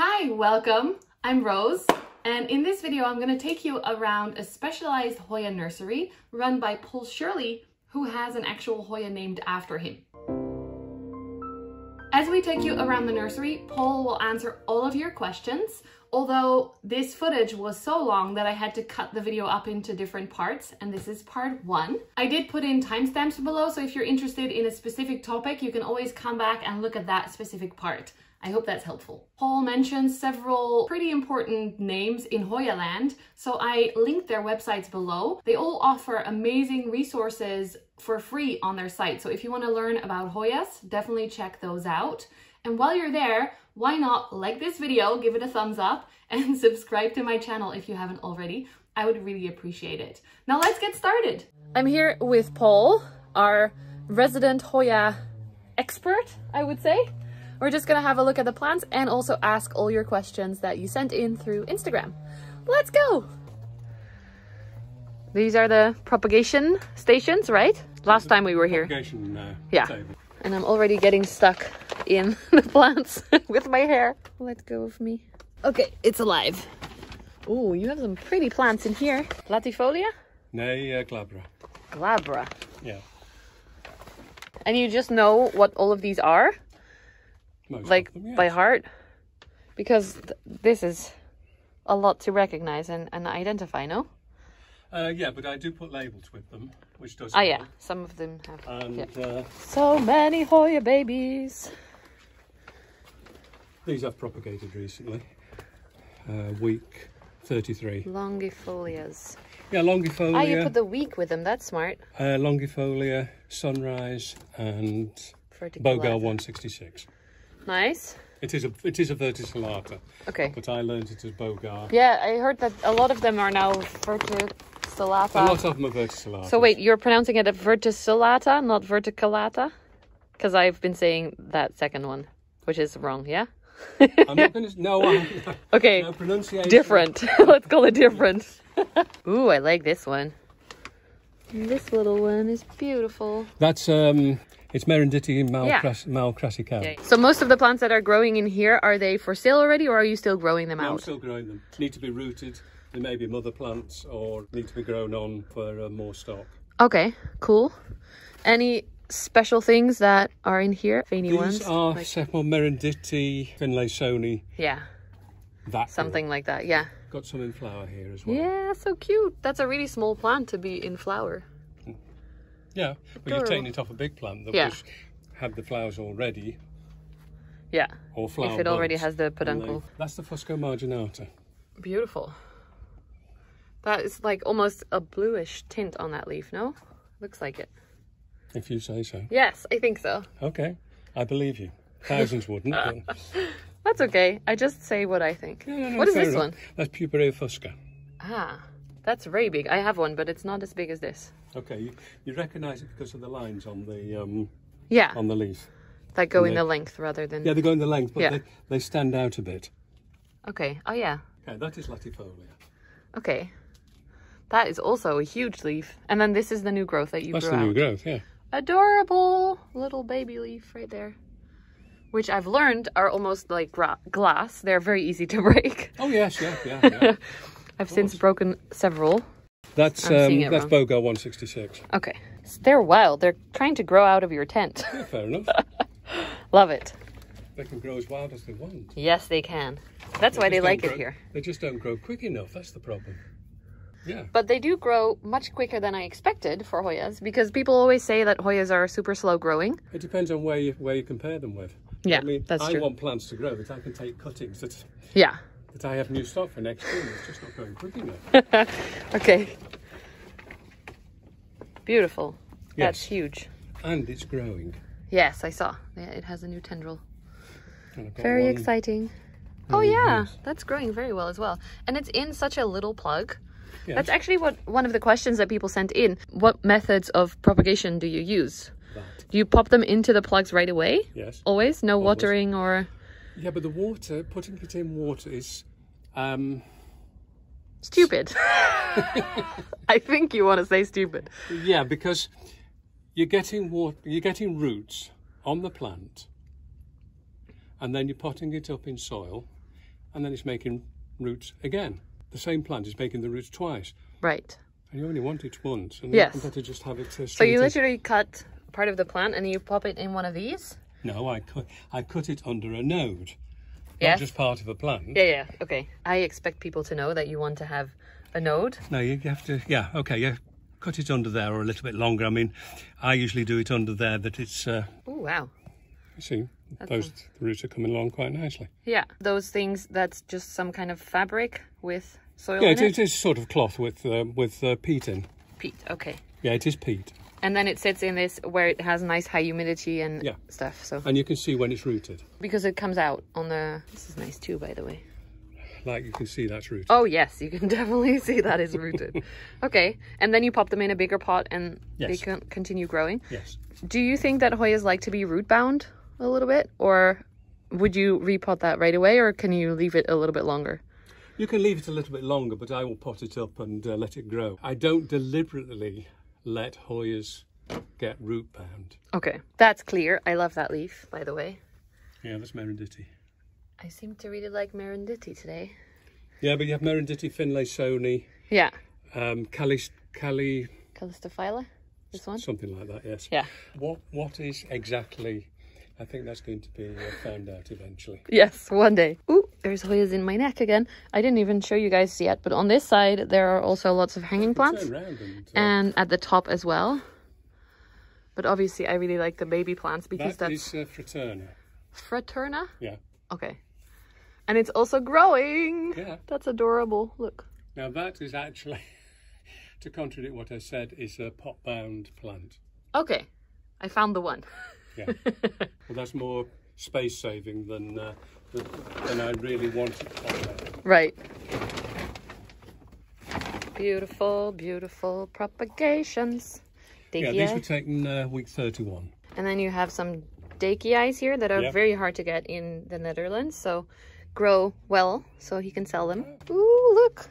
Hi, welcome. I'm Rose, and in this video, I'm going to take you around a specialized Hoya nursery run by Paul Shirley, who has an actual Hoya named after him. As we take you around the nursery, Paul will answer all of your questions, although this footage was so long that I had to cut the video up into different parts, and this is part one. I did put in timestamps below, so if you're interested in a specific topic, you can always come back and look at that specific part. I hope that's helpful. Paul mentions several pretty important names in Hoya land, so I linked their websites below. They all offer amazing resources for free on their site. So if you want to learn about Hoyas, definitely check those out. And while you're there, why not like this video, give it a thumbs up, and subscribe to my channel if you haven't already. I would really appreciate it. Now let's get started. I'm here with Paul, our resident Hoya expert, I would say. We're just gonna have a look at the plants and also ask all your questions that you sent in through Instagram. Let's go! These are the propagation stations, right? Last time we were here. Propagation, uh, Yeah. table. And I'm already getting stuck in the plants with my hair. Let go of me. Okay, it's alive. Oh, you have some pretty plants in here. Latifolia? Nay, uh, glabra. Glabra. Yeah. And you just know what all of these are? Most like them, by heart because th- this is a lot to recognize and, and identify no Uh, yeah, but I do put labels with them, which does. ah yeah some of them have And yeah. uh, so many hoya babies these I've propagated recently. Uh, week 33. longifolias Yeah, longifolia. ah you put the week with them that's smart uh, longifolia, sunrise, and. Bogal 166. Nice It is a it is a verticillata, okay but I learned it as Bogar. yeah i heard that a lot of them are now A verticillata lot of them are verticillata. so wait you're pronouncing it a verticillata not verticillata because i've been saying that second one which is wrong yeah I'm not going to. No, I, okay no pronunciation. different. Let's call it different. Ooh, I like this one. This little one is beautiful. That's um, it's Merenditi malcras- malcrassicale. So most of the plants that are growing in here, are they for sale already or are you still growing them No, I'm out? still growing them. Need to be rooted. They may be mother plants or need to be grown on for uh, more stock. Okay, cool. Any special things that are in here? Veiny These ones? are Like- Sepal Merenditi Finlaysoni. yeah, That something like that. Yeah. Got some in flower here as well. Yeah, so cute. That's a really small plant to be in flower. Yeah, but you've Adorable. taken it off a big plant that Yeah. was had the flowers already Yeah, or flower. if it already has the they- peduncle. That's the Fusco marginata. Beautiful. That is like almost a bluish tint on that leaf, no? Looks like it. If you say so. Yes, I think so. Okay, I believe you. Thousands wouldn't. That's okay. I just say what I think. No, no, no, what is this enough. one? That's purpureofusca. Ah, that's very big. I have one, but it's not as big as this. Okay, you, you recognise it because of the lines on the um, Yeah, on the leaf. that go in they- the length rather than. Yeah, they go in the length, but Yeah. they, they stand out a bit. Okay. Oh yeah. Okay, that is latifolia. Okay. That is also a huge leaf, and then this is the new growth that you That's the new out. growth, yeah. Adorable little baby leaf right there, which I've learned are almost like glass. They're very easy to break. Oh yes, yeah, yeah, yeah. I've since broken several. That's um, that's wrong. Bogar 166. Okay. They're wild. They're trying to grow out of your tent. Yeah, fair enough. Love it. they can grow as wild as they want. Yes, they can. That's why they like don't it here. They just don't grow quick enough. That's the problem. Yeah. But they do grow much quicker than I expected for Hoyas because people always say that Hoyas are super slow growing. It depends on where you where you compare them with. Yeah, I mean, that's I true. want plants to grow that I can take cuttings that Yeah. I have new stock for next year. It's just not going quick enough. Okay. Beautiful. That's huge. and it's growing. Yes, I saw. Yeah, it has a new tendril. And I've got Very one- exciting. Oh yeah, yes. that's growing very well as well. And it's in such a little plug. Yes. That's actually what one of the questions that people sent in. What methods of propagation do you use? that. Do you pop them into the plugs right away? Yes. Always? No Always. watering or Yeah, but the water, putting it in water is, um, stupid? I think you want to say stupid. yeah, because you're getting water, you're getting roots on the plant, and then you're potting it up in soil, and then it's making roots again. The same plant is making the roots twice. Right. And you only want it once, and Yes. you better just have it uh, So you literally cut part of the plant and you pop it in one of these? No, I cut, I cut it under a node, Yes. not just part of a plant. Yeah, yeah. Okay. I expect people to know that you want to have a node. No, you have to, yeah, okay, yeah. Cut it under there or a little bit longer. I mean, I usually do it under there that it's, uh, Oh, wow. you see, That's those roots are coming along quite nicely. Yeah. Those things, that's just some kind of fabric with soil Yeah, in it, it? it is sort of cloth with, uh, with uh, peat in. Peat. Okay. Yeah, it is peat. And then it sits in this where it has nice high humidity and Yeah. stuff. So And you can see when it's rooted. because it comes out on the this is nice too by the way. Like you can see that's rooted. Oh yes, you can definitely see that is rooted. okay. And then you pop them in a bigger pot and they can continue growing. Yes. Do you think that Hoyas like to be root bound a little bit or would you repot that right away or can you leave it a little bit longer? You can leave it a little bit longer, but I will pot it up and uh, let it grow. I don't deliberately let Hoyas get root bound. Okay. That's clear. I love that leaf, by the way. Yeah, that's Merenditi. I seem to really like Merenditi today. Yeah, but you have Merenditi, Finlay, Sony, Yeah. um, Cali, Cali, Callistophylla? This one? something like that. Yes. Yeah. What What is exactly? I think that's going to be uh, found out eventually. Yes, one day. Ooh, there's Hoyas in my neck again. I didn't even show you guys yet, but on this side there are also lots of hanging plants and. Uh, and at the top as well. But obviously I really like the baby plants because that that's is uh, Fraterna. Fraterna. Yeah. Okay. And it's also growing. Yeah. That's adorable. Look. Now that is actually, to contradict what I said, is a pot bound plant. Okay. I found the one. Yeah. well, that's more space saving than uh, than, I really wanted. Right. Beautiful, beautiful propagations. Yeah, these were taken uh, week 31. And then you have some eyes here that are Yep. very hard to get in the Netherlands. So grow well so he can sell them. Ooh, look.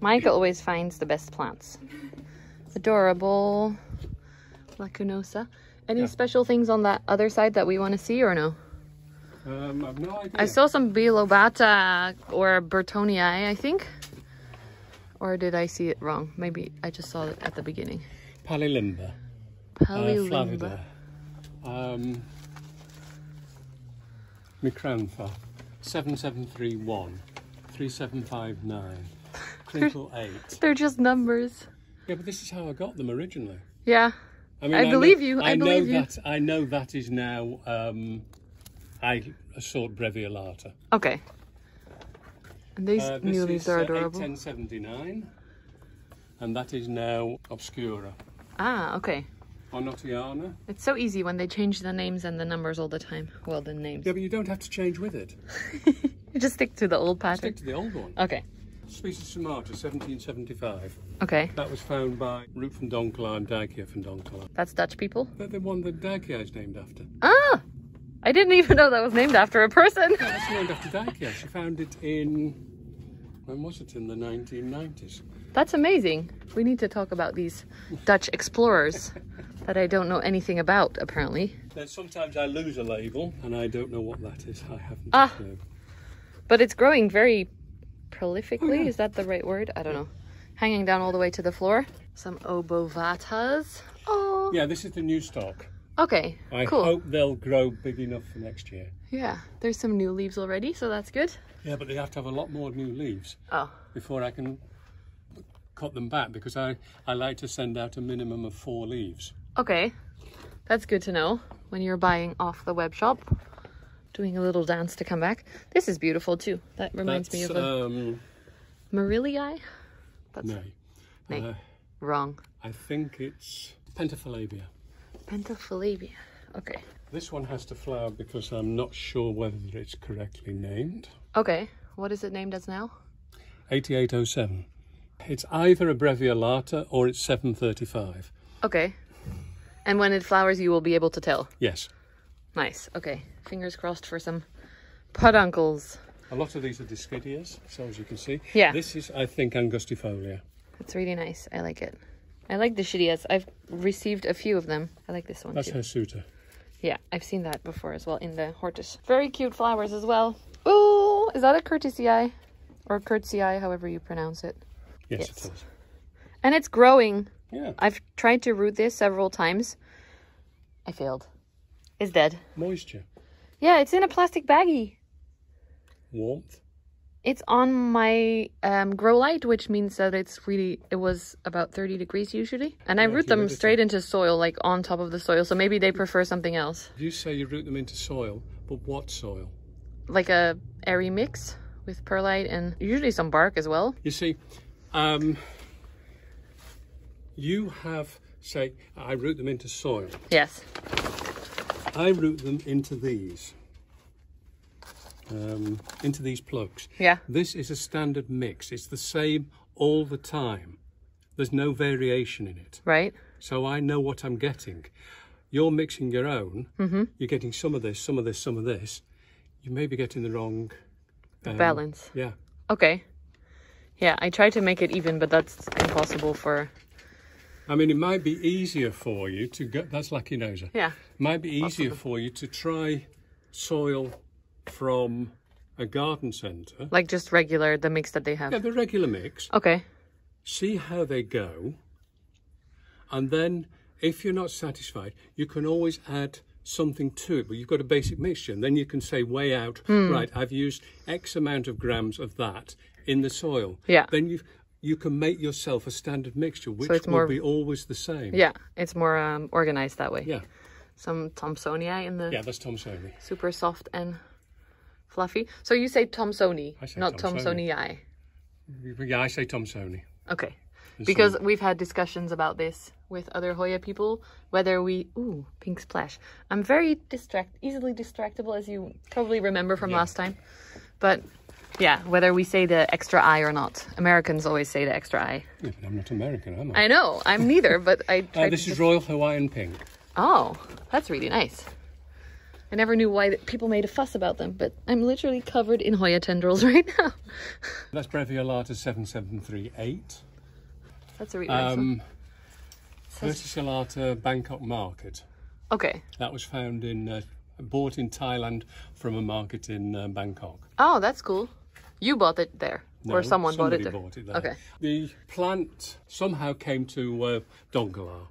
Mike always finds the best plants. Adorable. Lacunosa. Any Yeah. special things on that other side that we want to see or no? Um, I've no idea. I saw some Bilobata or Bertonii, I think. Or did I see it wrong? Maybe I just saw it at the beginning. Pallilimba. Uh, Pallilimba. Flavida. Um, Micrantha. 7731. 3759. Crinkle 8. They're just numbers. Yeah, but this is how I got them originally. Yeah. I mean, I know- believe you, I know believe you. that. I know that is now um, I a sort breviolata. Okay. And these Uh, new leaves are uh, adorable. 1079, and that is now obscura. Ah, okay. Arnottiana. It's so easy when they change the names and the numbers all the time. Well, the names. Yeah, but you don't have to change with it. You just stick to the old pattern. Stick to the old one. Okay. Species Sumatra, 1775. Okay. That was found by Ruurd van Donkelaar and Deyke van Donkelaar. That's Dutch people. They're the one that deykeae is named after. Ah! I didn't even know that was named after a person. Yeah, that's named after Deyke. She found it in, when was it? In the 1990s. That's amazing. We need to talk about these Dutch explorers that I don't know anything about, apparently. Then sometimes I lose a label and I don't know what that is. I haven't Ah. But it's growing very prolifically. Oh, yeah. Is that the right word? I don't know. Hanging down all the way to the floor. Some obovatas. Oh, Yeah, this is the new stock. okay. I cool. hope they'll grow big enough for next year. Yeah, there's some new leaves already, so that's good. Yeah, but they have to have a lot more new leaves Oh, before I can cut them back because I, I like to send out a minimum of four leaves. okay. That's good to know when you're buying off the web shop. Doing a little dance to come back. This is beautiful too. That reminds me of a um, Merrillii. That's no. Nay. Uh, wrong. I think it's Pentaphlebia. Pentaphlebia. Okay. This one has to flower because I'm not sure whether it's correctly named. Okay. What is it named as now? 8807. It's either a breviolata or it's 735. Okay. And when it flowers, you will be able to tell. Yes. Nice. Okay. Fingers crossed for some peduncles. A lot of these are Dischidias, so as you can see. Yeah. This is, I think, Angustifolia. That's really nice. I like it. I like the Shidias. I've received a few of them. I like this one That's too. Hirsuta. Yeah, I've seen that before as well in the hortus. Very cute flowers as well. Ooh, Is that a eye? Or curtisii however you pronounce it. Yes, Yes. it is. And it's growing. Yeah, I've tried to root this several times. I failed. It's dead. moisture, Yeah, it's in a plastic baggie. Warmth. It's on my um, grow light, which means that it's really, it was about 30 degrees usually. And I root them straight into soil, like on top of the soil. So maybe they prefer something else. You say you root them into soil, but what soil? Like a airy mix with perlite and usually some bark as well. You see, um, you have, say, I root them into soil. Yes. I root them into these, um, into these plugs. Yeah. This is a standard mix. It's the same all the time. There's no variation in it. Right? So I know what I'm getting. You're mixing your own. Mm-hmm. You're getting some of this, some of this, some of this. You may be getting the wrong um, Balance. Yeah. Okay. Yeah, I try to make it even, but that's impossible for. I mean, it might be easier for you to go. That's lucky, Lacunosa. Yeah. might be easier for you to try soil from a garden centre. Like just regular, the mix that they have. Yeah, the regular mix. Okay. See how they go. And then, if you're not satisfied, you can always add something to it. But you've got a basic mixture. And then you can say, weigh out, Hmm. right, I've used X amount of grams of that in the soil. Yeah. Then you you can make yourself a standard mixture, which it's will more- be always the same. Yeah, it's more um, organized that way. Yeah. Some Thomsonia in the Yeah, that's Thomsoni. super soft and fluffy. So you say Thomsoni, I say not Thomsoni. Thomsonii. Yeah, I say Thomsoni. Okay. Because we've had discussions about this with other Hoya people, whether we ooh pink splash. I'm very distract, easily distractible, as you probably remember from last time. But yeah, whether we say the extra I or not, Americans always say the extra I. Yeah, but I'm not American, am I? I know I'm neither, but I. Uh, this is Royal Hawaiian Pink. Oh, that's really nice. I never knew why th- people made a fuss about them, but I'm literally covered in Hoya tendrils right now. That's Breviolata 7738. That's a really nice. Um, Verticillata Bangkok Market. Okay. That was found in, uh, bought in Thailand from a market in uh, Bangkok. Oh, that's cool. You bought it there, or someone bought it bought it there. Okay. The plant somehow came to uh, Donkelaar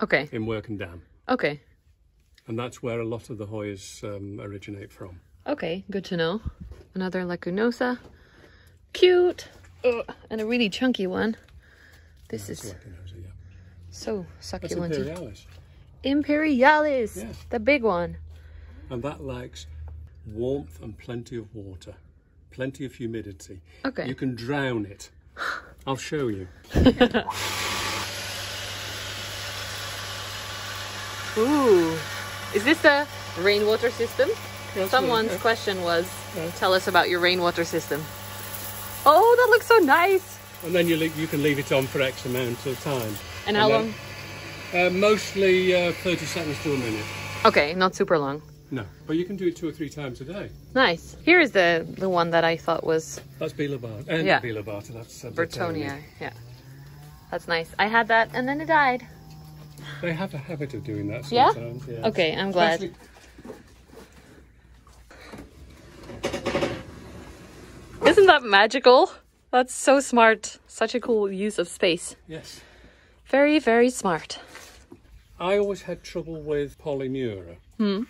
Okay. in Werkendam, Okay. And that's where a lot of the Hoyas um, originate from. Okay. Good to know. Another lacunosa. Cute. Ugh, and a really chunky one. This That's is yeah. so That's succulent. Imperialis. Imperialis. Yeah. The big one. And that likes warmth and plenty of water, plenty of humidity. Okay. You can drown it. I'll show you. Ooh. Is this a rainwater system? Someone's question was, tell us about your rainwater system. Oh, that looks so nice. And then you, you can leave it on for X amount of time. And how then- long? Uh, mostly uh, 30 seconds to a minute. Okay, not super long. No, but you can do it two or three times a day. Nice. Here is the the one that I thought was That's Bilobata. And Yeah. Bilobata, that's uh, Bertonia. Yeah. That's nice. I had that and then it died. They have a habit of doing that Yeah? sometimes. Yeah. Okay, I'm glad. Especially- Isn't that magical? That's so smart. Such a cool use of space. Yes. Very, very smart. I always had trouble with polyneura. Hmm.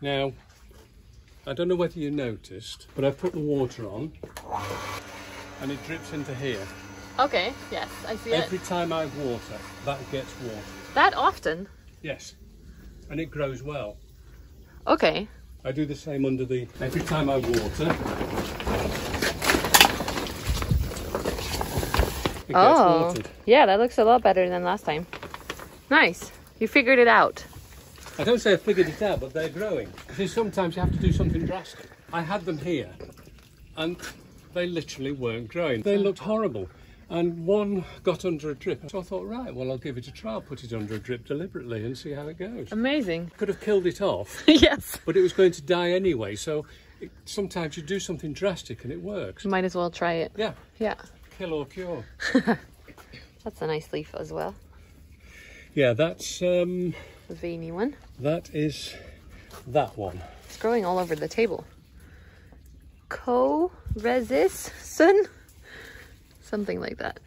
Now, I don't know whether you noticed, but I put the water on and it drips into here. Okay, yes, I see it. Every time I water, that gets water. That often? Yes. And it grows well. Okay. I do the same under the. Every time I water, it gets Oh, watered. yeah, that looks a lot better than last time. Nice. You figured it out. I don't say I figured it out, but they're growing. See, sometimes you have to do something drastic. I had them here, and they literally weren't growing. They looked horrible. And one got under a drip. So I thought, right, well, I'll give it a try. I'll put it under a drip deliberately and see how it goes. Amazing. Could have killed it off, yes. but it was going to die anyway. So it, sometimes you do something drastic and it works. Might as well try it. Yeah, Yeah. kill or cure. That's a nice leaf as well. Yeah, that's um, The veiny one. that is that one. It's growing all over the table. Co Resist Something like that.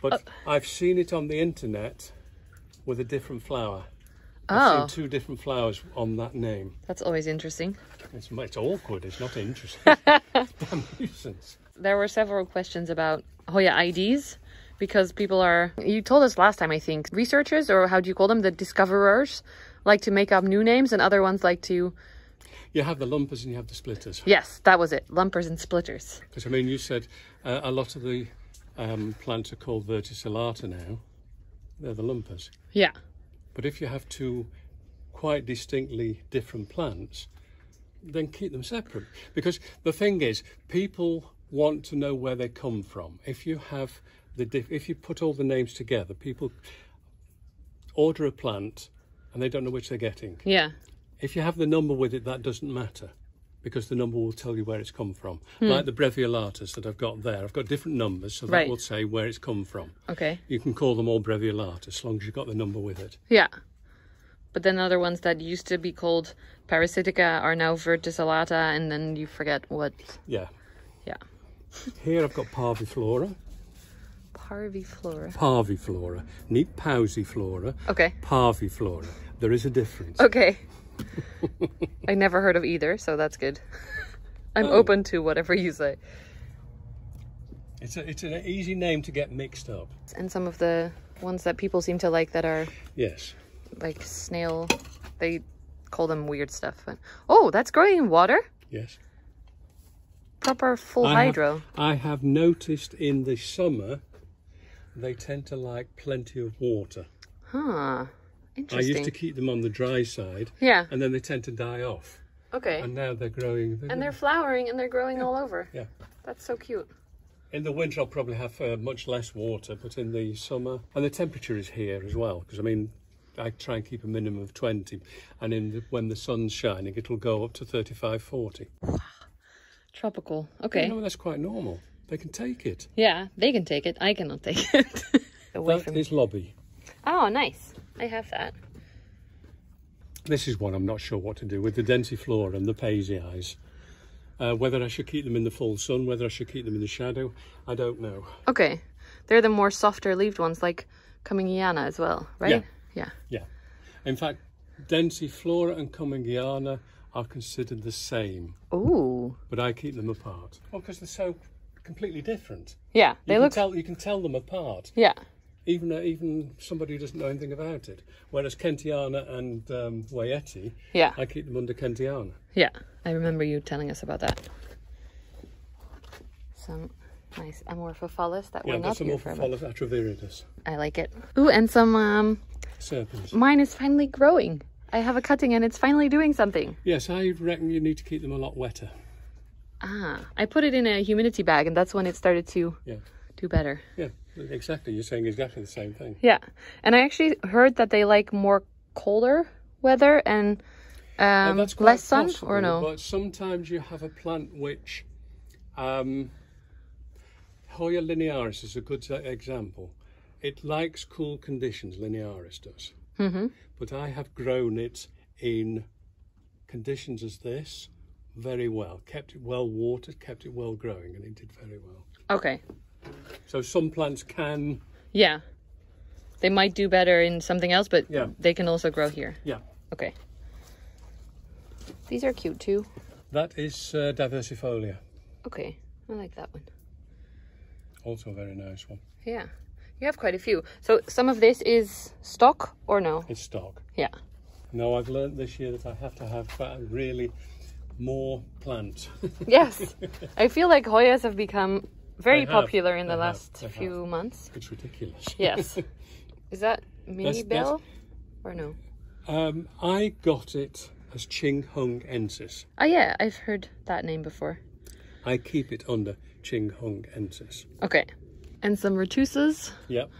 But Uh. I've seen it on the internet with a different flower. I've Oh, seen two different flowers on that name. that's always interesting. It's, it's awkward, it's not interesting. Damn nuisance. There were several questions about Hoya IDs because people are, you told us last time, I think, researchers or how do you call them, the discoverers like to make up new names and other ones like to, You have the lumpers and you have the splitters. yes, that was it, lumpers and splitters. Because I mean, you said uh, a lot of the um, plants are called verticillata now. They're the lumpers. Yeah. But if you have two quite distinctly different plants, then keep them separate. Because the thing is, people want to know where they come from. If you have the if you put all the names together, people order a plant and they don't know which they're getting. Yeah. If you have the number with it, that doesn't matter because the number will tell you where it's come from. Hmm. Like the breviolatus that I've got there, I've got different numbers, so that Right. will say where it's come from. Okay. You can call them all breviolatus as long as you've got the number with it. Yeah. But then other ones that used to be called parasitica are now verticillata and then you forget what. Yeah. Yeah. Here I've got parviflora, Parviflora. parviflora, neat pauciflora, Okay. parviflora. There is a difference. Okay. I never heard of either, so that's good. I'm Oh. open to whatever you say. It's, a, it's an easy name to get mixed up. And some of the ones that people seem to like that are Yes. like snail, they call them weird stuff. But oh, that's growing in water. Yes. Proper full I have- hydro. I have noticed in the summer they tend to like plenty of water. Huh. I used to keep them on the dry side Yeah. and then they tend to die off. Okay. And now they're growing. And they're flowering and they're growing all over. Yeah. That's so cute. In the winter, I'll probably have uh, much less water, but in the summer, and the temperature is here as well, because I mean, I try and keep a minimum of 20, and in the, when the sun's shining, it'll go up to 35, 40. Tropical. Okay. You know, that's quite normal. They can take it. Yeah, they can take it. I cannot take it. Away That from is lobby. Oh, nice. I have that. This is one I'm not sure what to do with the densiflora and the paisies. Uh, whether I should keep them in the full sun, whether I should keep them in the shadow, I don't know. Okay. They're the more softer leaved ones, like Cumingiana as well, right? Yeah. Yeah. Yeah. In fact, densiflora and Cumingiana are considered the same, Ooh. but I keep them apart. Well, because they're so completely different. Yeah, You they can look. tell you can tell them apart, Yeah. Even uh, even somebody who doesn't know anything about it. Whereas Kentiana and um, Wayeti, Yeah. I keep them under Kentiana. Yeah. I remember you telling us about that. Some nice Amorphophallus that Yeah, we're not here for. but Morphophallus atroviridis. I like it. Ooh, and some. Um, Serpens. mine is finally growing. I have a cutting and it's finally doing something. Yes, I reckon you need to keep them a lot wetter. Ah, I put it in a humidity bag and that's when it started to Yeah, do better. yeah, exactly. You're saying exactly the same thing. Yeah, and I actually heard that they like more colder weather and Uh, um, that's quite less sun, possible, or no? But sometimes you have a plant which, um, Hoya linearis is a good e- example. It likes cool conditions, linearis does. Mm-hmm. But I have grown it in conditions as this very well. Kept it well watered, kept it well growing, and it did very well. Okay, So some plants can, yeah, they might do better in something else, but Yeah. they can also grow here. yeah. Okay, these are cute too. That is uh, diversifolia, Okay, I like that one. also a very nice one. Yeah, you have quite a few. So some of this is stock or no? It's stock. Yeah. No, I've learned this year that I have to have uh, really more plants. Yes, I feel like Hoyas have become very They have, popular in the have, last few months. it's ridiculous. Yes. Is that mini That's- that's- bell or no? Um, I got it as Ching Hung ensis. Oh yeah, I've heard that name before. I keep it under Ching Hung ensis. Okay. And some retusas Yep.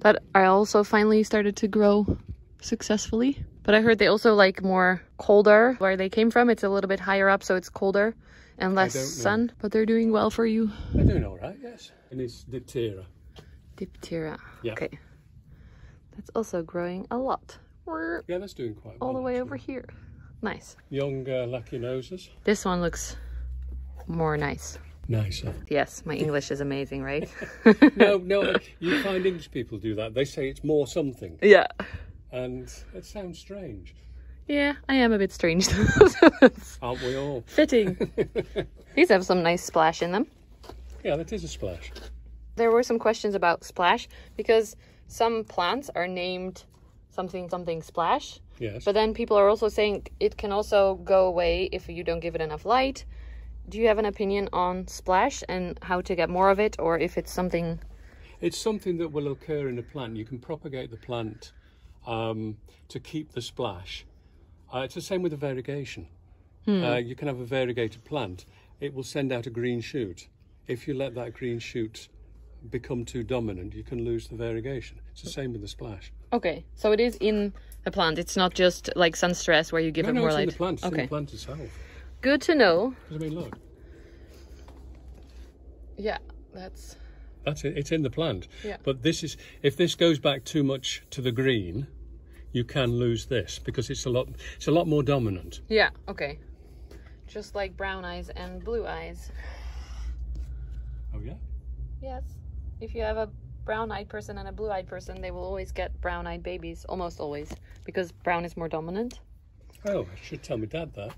that I also finally started to grow successfully. But I heard they also like more colder where they came from. It's a little bit higher up, so it's colder and less sun. But they're doing well for you. They're doing all right, yes. And it's Diptera. Diptera. Yeah. Okay. That's also growing a lot. Yeah, that's doing quite well. all the way actually. over here. Nice. Young uh, noses. This one looks more nice? Nicer. Yes, my English is amazing, right? no, no, you find English people do that. They say it's more something, yeah. and it sounds strange. Yeah, I am a bit strange. Aren't we all? Fitting. These have some nice splash in them. Yeah, that is a splash. There were some questions about splash because some plants are named something something splash, Yes. but then people are also saying it can also go away if you don't give it enough light. Do you have an opinion on splash and how to get more of it, or if it's something? It's something that will occur in a plant. You can propagate the plant um, to keep the splash. Uh, it's the same with the variegation. Uh, you can have a variegated plant. It will send out a green shoot. If you let that green shoot become too dominant, you can lose the variegation. It's the same with the splash. Okay, so it is in the plant. It's not just like sun stress where you give No, it no, more it's light. in the plant. It's in the plant itself. good to know. I mean, look, Yeah, that's that's it. It's in the plant. Yeah. But this is if this goes back too much to the green, you can lose this because it's a lot. It's a lot more dominant. yeah okay. Just like brown eyes and blue eyes. Oh yeah. Yes. If you have a brown eyed person and a blue eyed person, they will always get brown eyed babies, almost always, because brown is more dominant. Oh, I should tell my dad that.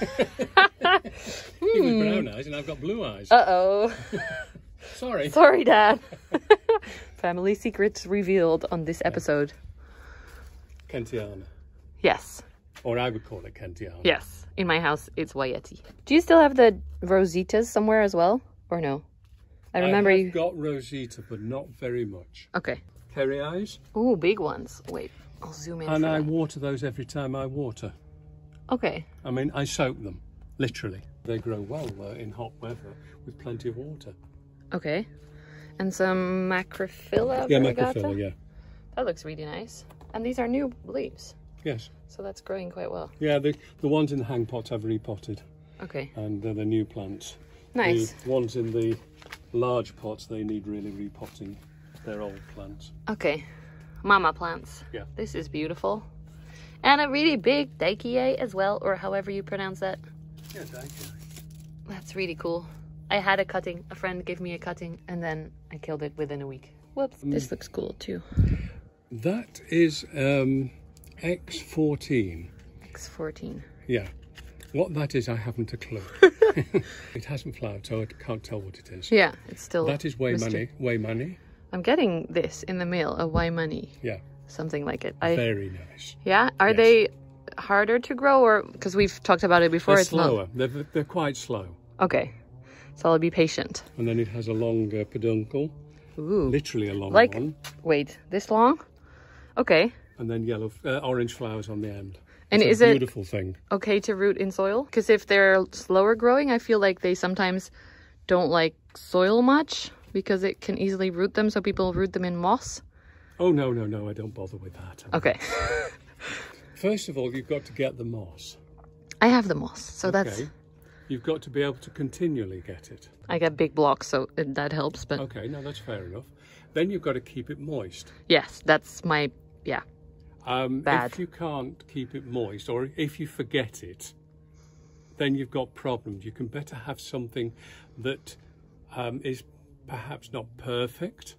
he was brown eyes and I've got blue eyes. Uh oh. Sorry. Sorry, Dad. Family secrets revealed on this episode. Kentiana. Yes. Or I would call it Kentiana. Yes. In my house, it's Wayeti. Do you still have the Rositas somewhere as well? Or no? I remember I have you. got Rosita, but not very much. Okay. Kerry eyes. Ooh, big ones. Wait, I'll zoom in. And for I that. water those every time I water. Okay. I mean, I soak them, literally. They grow well uh, in hot weather with plenty of water. Okay. And some macrophylla. Yeah, variegata? macrophylla, yeah. That looks really nice. And these are new leaves, Yes. so that's growing quite well. Yeah, the, the ones in the hang pots I've repotted, Okay. and they're the new plants. Nice. The ones in the large pots, they need really repotting. They're old plants. Okay. Mama plants. Yeah. This is beautiful. And a really big deykeae as well, or however you pronounce that. Yeah, you. That's really cool. I had a cutting. A friend gave me a cutting, and then I killed it within a week. Whoops. This mm. looks cool too. That is um, X14. X14. Yeah. What that is, I haven't a clue. it hasn't flowered, so I can't tell what it is. Yeah, it's still. That is waymaniae. Way money. I'm getting this in the mail, a waymaniae, Yeah. something like it. I Very nice. yeah. Are Yes. they harder to grow, or because we've talked about it before? They're it's not. slower. They're, they're quite slow. Okay, so I'll be patient. And then it has a longer peduncle, Ooh. literally a long Like- one, Wait, this long? Okay. and then yellow, uh, orange flowers on the end. And It's is a it beautiful thing? okay to root in soil? Because if they're slower growing, I feel like they sometimes don't like soil much because it can easily root them. So people root them in moss. Oh no, no, no! I don't bother with that. Okay. First of all, you've got to get the moss. I have the moss, so that's Okay. You've got to be able to continually get it. I get big blocks, so that helps. But Okay, no, that's fair enough. Then you've got to keep it moist. yes, that's my yeah. Um, Bad. If you can't keep it moist, or if you forget it, then you've got problems. You can better have something that um, is perhaps not perfect,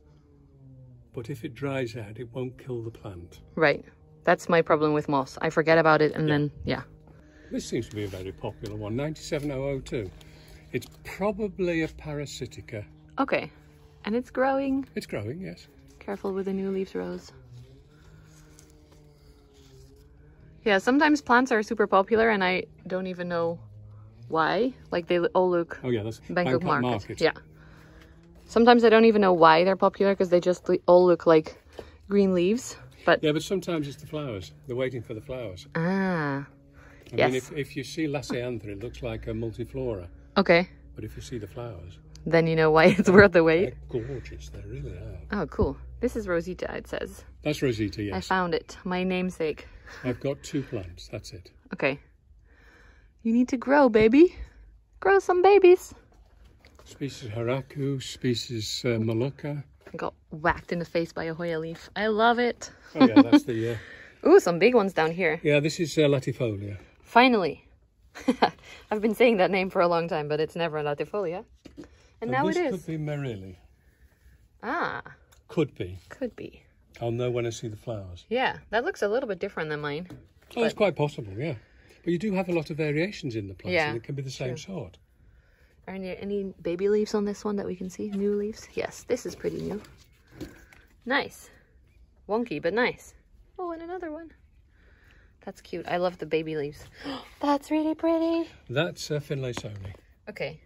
but if it dries out, it won't kill the plant. Right. That's my problem with moss. I forget about it and then yeah. This seems to be a very popular one, 97002. It's probably a parasitica. Okay. And it's growing. It's growing, yes. Careful with the new leaves, Rose. Yeah, sometimes plants are super popular and I don't even know why. Like they all look Oh yeah, that's Bangkok, Bangkok Market. Yeah. Sometimes I don't even know why they're popular because they just all look like green leaves. But Yeah, but sometimes it's the flowers. They're waiting for the flowers. ah, I Yes. mean, if, if you see Lasiantha, it looks like a multiflora. okay. But if you see the flowers, Then you know why it's worth the wait. they're gorgeous. They really are. Oh, cool. This is Rosita, it says. That's Rosita, I found it. My namesake. I've got two plants. That's it. Okay. You need to grow, baby. Grow some babies. Species Haraku, species uh, Molucca. I got whacked in the face by a Hoya leaf. I love it. Oh yeah, that's the. Uh, Ooh, some big ones down here. yeah, this is uh, Latifolia. Finally. I've been saying that name for a long time, but it's never a latifolia. And now it is. could be Merrillii. Ah, Could be. could be. I'll know when I see the flowers. Yeah, that looks a little bit different than mine. Oh, it's quite possible, yeah. But you do have a lot of variations in the plants, Yeah, and it can be the same sort. Are there any baby leaves on this one that we can see? New leaves? Yes, this is pretty new. Nice. Wonky, but nice. Oh, and another one. That's cute. I love the baby leaves. That's really pretty. That's uh, Finlaysoni. Okay.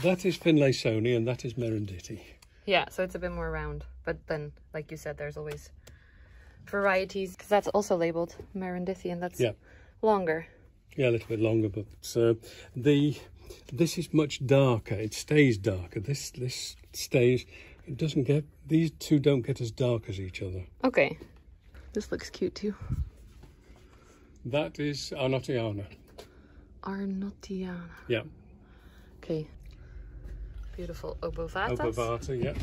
That is Finlaysoni, and that is Merenditi. Yeah, so it's a bit more round. But then, like you said, there's always varieties. Because that's also labeled Merendithi, and that's Yeah. longer. Yeah, a little bit longer, but uh, the this is much darker. It stays darker. This this stays. It doesn't get. These two don't get as dark as each other. Okay. This looks cute too. That is Arnottiana. Arnottiana. Yeah, Okay. Beautiful obovatas. Obovata. Yeah,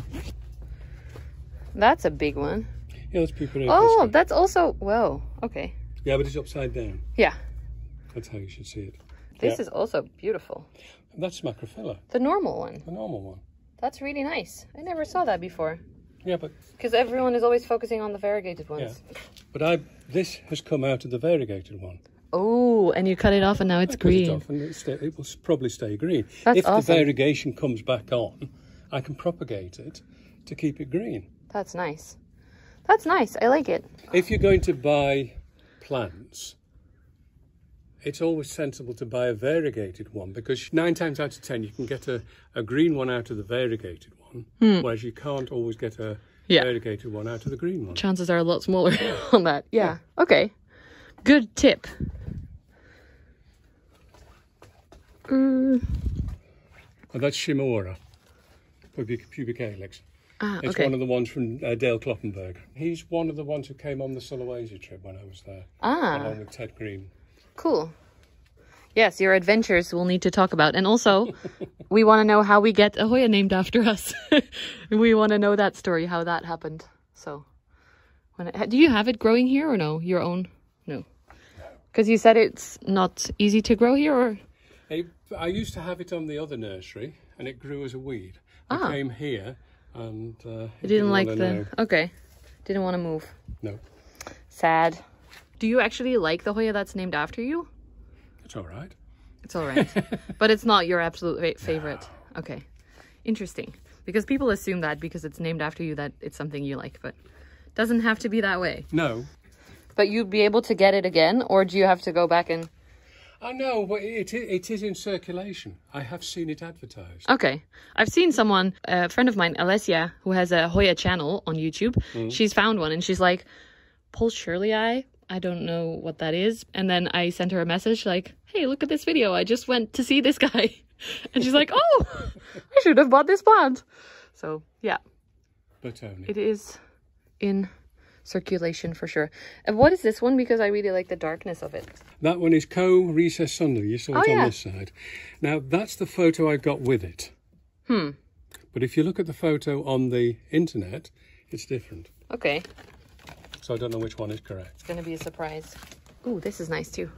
That's a big one. yeah. That's Puparia Oh, that's also whoa. Okay. Yeah, but it's upside down. Yeah. That's how you should see it. This Yeah. is also beautiful. That's Macrophylla, The normal one. the normal one. That's really nice. I never saw that before. Yeah, but Because everyone is always focusing on the variegated ones. Yeah. but I this has come out of the variegated one. Oh, and you cut it off and now it's I cut it green. off and it, stay, it will probably stay green. That's if awesome. the variegation comes back on, I can propagate it to keep it green. That's nice. That's nice. I like it. If you're going to buy plants, it's always sensible to buy a variegated one because nine times out of ten you can get a, a green one out of the variegated one, whereas you can't always get a Hmm. Yeah. variegated one out of the green one. Chances are a lot smaller on that. Yeah. Okay. Good tip. Mm, And that's Shimura, pubic, pubic calyx. ah, It's okay. one of the ones from uh, Dale Kloppenburg. He's one of the ones who came on the Sulawesi trip when I was there, Ah, along with Ted Green. cool. Yes, your adventures we'll need to talk about. And also, we want to know how we get a Hoya named after us. we want to know that story, how that happened. So, when it, do you have it growing here or no? Your own? No. Because you said it's not easy to grow here, or It, I used to have it on the other nursery, and it grew as a weed. Ah. came here, and uh, you didn't like the. know. Okay. Didn't want to move. No, Sad. Do you actually like the Hoya that's named after you? it's all right. It's all right. but it's not your absolute fa- favorite. Okay. Interesting. Because people assume that because it's named after you that it's something you like, but doesn't have to be that way. No, But you'd be able to get it again or do you have to go back and I know, but it, it is in circulation. I have seen it advertised. Okay. I've seen someone, a friend of mine, Alessia, who has a Hoya channel on YouTube. Mm. She's found one and she's like, Paul Shirley I I don't know what that is. And then I sent her a message like, hey, look at this video. I just went to see this guy. And she's like, oh, I should have bought this plant. So, yeah, But only. it is in circulation for sure. And what is this one? Because I really like the darkness of it. That one is Co Recess Sunday. You saw it Oh, on yeah. this side. Now, that's the photo I got with it. Hmm. But if you look at the photo on the internet, it's different. Okay. So I don't know which one is correct. It's going to be a surprise. Ooh, this is nice too.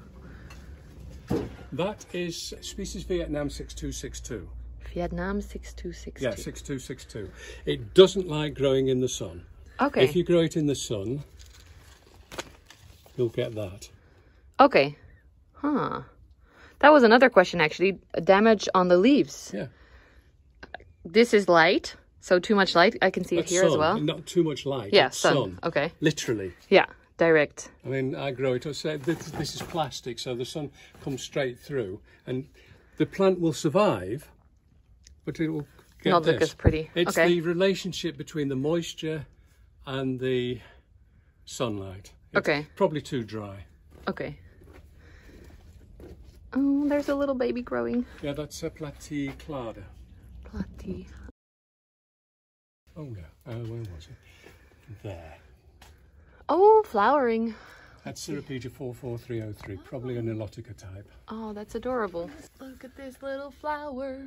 That is species Vietnam 6262. Vietnam 6262. Yeah, 6262. It doesn't like growing in the sun. Okay. If you grow it in the sun, you'll get that. Okay. Huh. That was another question actually. Damage on the leaves. Yeah. This is light, so too much light. I can see it That's here as sun, well. Not too much light. Yeah, sun. sun. Okay. Literally. Yeah, direct. I mean, I grow it. So this, this is plastic, so the sun comes straight through, and the plant will survive, but it will get Not look as pretty. It's Okay. the relationship between the moisture and the sunlight. It's Okay. Probably too dry. Okay. Oh, there's a little baby growing. Yeah, that's a platyclada. Platy. Oh no, uh, where was it? There. Oh, flowering. That's Ceropegia 44303, probably an elotica type. Oh, that's adorable. Look at this little flower.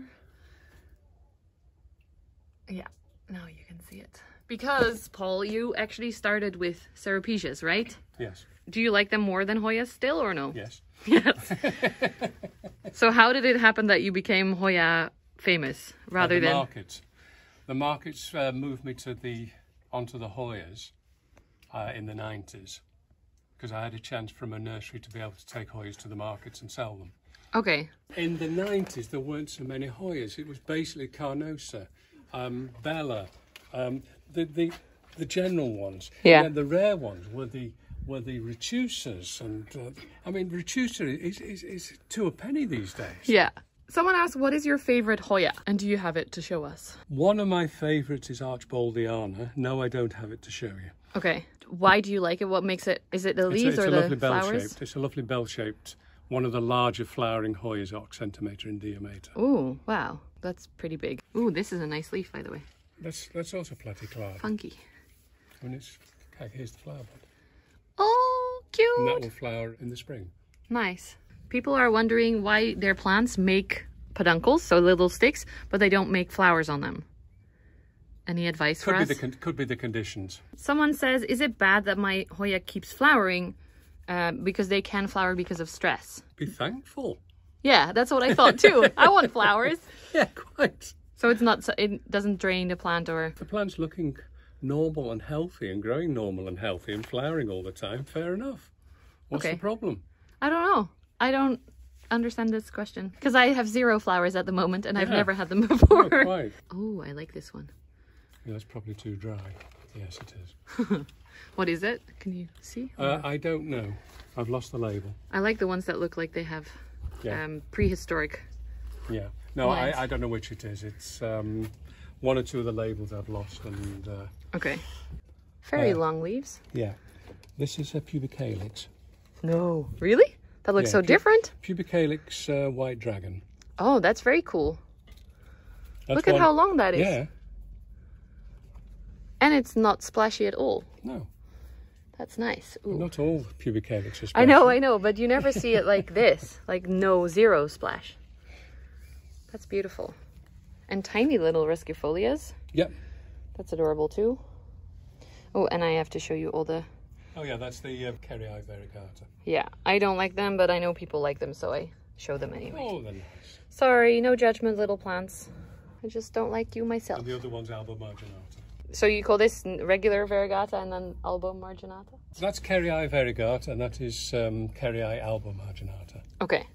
Yeah, now you can see it. Because, Paul, you actually started with Ceropegias, right? Yes, Do you like them more than Hoyas still or no? yes. Yes. so how did it happen that you became Hoya famous rather Uh, the than markets. The markets uh, moved me to the onto the Hoyas uh, in the nineties because I had a chance from a nursery to be able to take Hoyas to the markets and sell them. Okay. In the nineties, there weren't so many Hoyas. It was basically Carnosa, um, Bella, um, the the the general ones. Yeah. And the rare ones were the were the retusas, and uh, I mean retusa is, is is two a penny these days. Yeah. Someone asked, what is your favorite Hoya? And do you have it to show us? One of my favourites is Archboldiana. No, I don't have it to show you. Okay. Why do you like it? What makes it? Is it the leaves It's a, it's or a the lovely bell flowers? shaped. It's a lovely bell shaped. One of the larger flowering Hoyas, Oxentimeter and Diameter. Ooh, wow. That's pretty big. Ooh, this is a nice leaf, by the way. That's that's also platyclad. Funky. I mean, it's here's the flower bud, Oh, cute! and that will flower in the spring. Nice. People are wondering why their plants make peduncles, so little sticks, but they don't make flowers on them. Any advice Could for be us? the could be the conditions. Someone says, is it bad that my Hoya keeps flowering uh, because they can flower because of stress? Be thankful. Yeah, that's what I thought too. I want flowers. Yeah, quite. So it's not, it doesn't drain the plant or, the plant's looking normal and healthy and growing normal and healthy and flowering all the time, fair enough. What's Okay. the problem? I don't know. I don't understand this question because I have zero flowers at the moment and I've never had them Oh, before. quite. Oh, I like this one. Yeah, that's probably too dry. Yes, it is. What is it? Can you see? Uh, I don't know. I've lost the label. I like the ones that look like they have Yeah. um, prehistoric. Yeah. No. I, I don't know which it is. It's um, one or two of the labels I've lost, and uh, Okay. Very Uh, long leaves. yeah. This is a pubicalyx. No. Really? That looks Yeah, so pu- different. Pubicalyx uh, white dragon. Oh, that's very cool. That's Look at one- how long that is. Yeah. And it's not splashy at all. No, That's nice. Ooh. not all pubicalyx are I know. I know, but you never see it like this. Like no zero splash. That's beautiful. And tiny little ruscifolias. Yep. That's adorable too. Oh, and I have to show you all the Oh yeah, that's the uh, variegata. Yeah, I don't like them, but I know people like them, so I show them anyway. Oh, they're nice. Sorry, no judgment, little plants. I just don't like you myself. And the other one's Alba marginata. So you call this regular variegata and then alba marginata? So that's Kerrii variegata, and that is um, Kerrii alba marginata. Okay.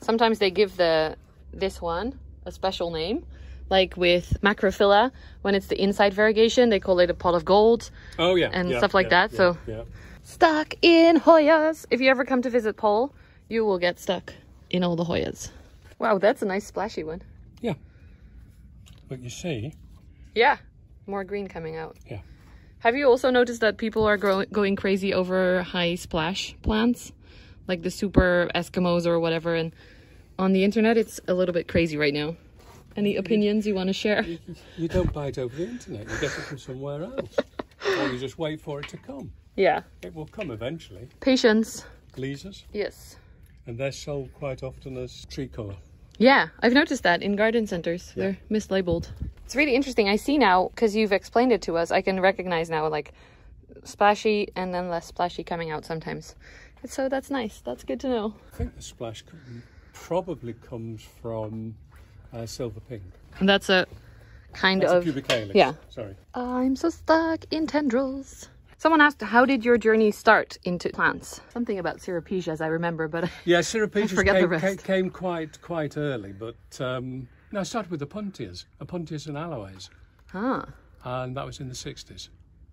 Sometimes they give the this one a special name, like with macrophylla. When it's the inside variegation, they call it a pot of gold. Oh yeah, And yeah, stuff like yeah, that, yeah, so- yeah. Stuck in Hoyas. If you ever come to visit Paul, you will get stuck in all the Hoyas. Wow, that's a nice splashy one. Yeah. But you see, Yeah, more green coming out. Yeah. Have you also noticed that people are going crazy over high splash plants, like the super Eskimos or whatever? And on the internet, it's a little bit crazy right now. Any opinions you want to share? you don't buy it over the internet. You get it from somewhere else, or you just wait for it to come. Yeah, It will come eventually. patience. Gleasers, Yes. and they're sold quite often as tricolor. Yeah, I've noticed that in garden centers. Yeah. They're mislabeled. It's really interesting. I see now, because you've explained it to us, I can recognize now like splashy and then less splashy coming out sometimes. And so that's nice. That's good to know. I think the splash co- probably comes from uh, silver pink. And that's a kind That's of. a pubicalyx. yeah. Sorry. I'm so stuck in tendrils. Someone asked, how did your journey start into plants? Something about Ceropegias, I remember, but Yeah, Ceropegias forget the came, rest. came, came quite quite early, but um, no, I started with the Pontias, Pontias and Aloes, huh. and that was in the 60s.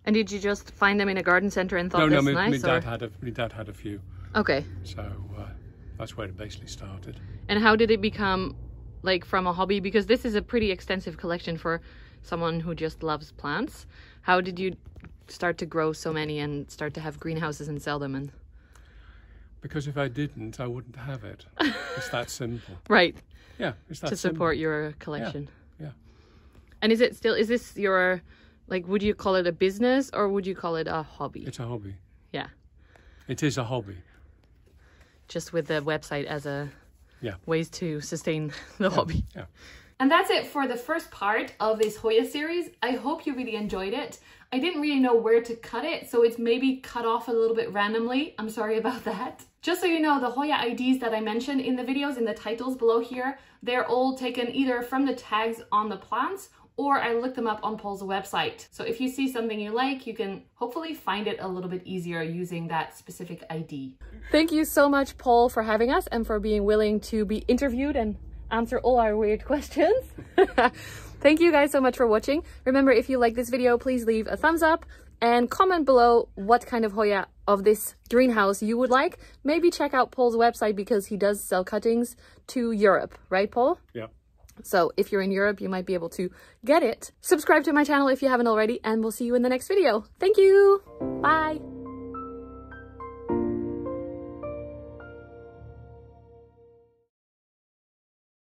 And did you just find them in a garden center and thought No, no, that's my, nice? my or? dad had a my dad had a few, Okay. so uh, that's where it basically started. And how did it become like from a hobby? Because this is a pretty extensive collection for someone who just loves plants. How did you start to grow so many and start to have greenhouses and sell them? And Because if I didn't, I wouldn't have it. it's that simple. right Yeah, it's that to simple. support your collection. yeah. And is it still? Is this your like? Would you call it a business or would you call it a hobby? It's a hobby. Yeah. It is a hobby. Just with the website as a Yeah. ways to sustain the hobby. Yeah. And that's it for the first part of this Hoya series. I hope you really enjoyed it. I didn't really know where to cut it, so it's maybe cut off a little bit randomly. I'm sorry about that. Just so you know, the Hoya IDs that I mentioned in the videos, in the titles below here, they're all taken either from the tags on the plants or I look them up on Paul's website. So if you see something you like, you can hopefully find it a little bit easier using that specific ID. Thank you so much, Paul, for having us and for being willing to be interviewed and answer all our weird questions. Thank you guys so much for watching. Remember, if you like this video, please leave a thumbs up and comment below what kind of Hoya of this greenhouse you would like. Maybe check out Paul's website because he does sell cuttings to Europe, right, Paul? Yeah. So if you're in Europe, you might be able to get it. Subscribe to my channel if you haven't already, and we'll see you in the next video. Thank you. Bye.